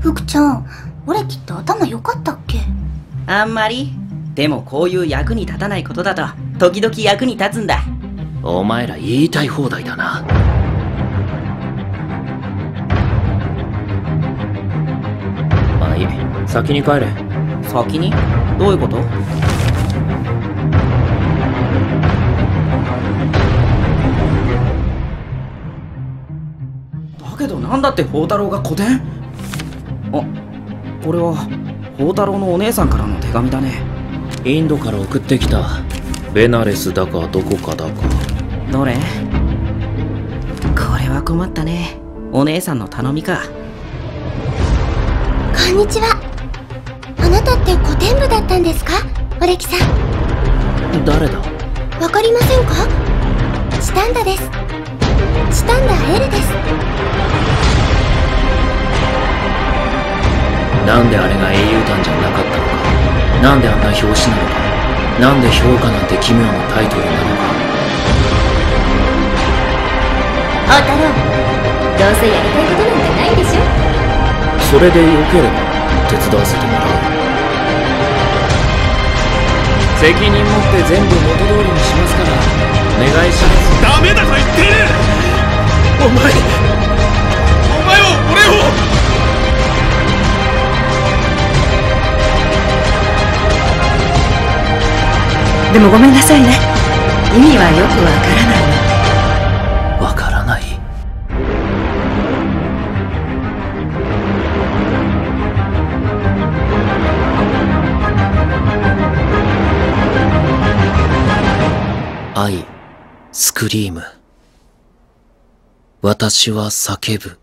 福ちゃん俺きっと頭良かったっけ？あんまり？でもこういう役に立たないことだと時々役に立つんだ。お前ら言いたい放題だな。まあいい。先に帰れ。先に？どういうこと？だけどなんだって宝太郎が古典？あこれは宝太郎のお姉さんからの手紙だね。インドから送ってきた。ベナレスだかどこかだか。どれ？これは困ったね。お姉さんの頼みか。こんにちは。あなたって古典部だったんですか？オレキさん。誰だ？わかりませんか？チタンダですなんであれが英雄団じゃなかったのか。なんであんな表紙なのか。なんで評価なん。て奇妙なタイトルなのか太郎どうせやりたいことなんてないでしょ。それでよければ手伝わせてもらう責任持って全部元通りにしますから。お願いします。でもごめんなさいね。意味はよくわからない。わからない？愛スクリーム。私は叫ぶ。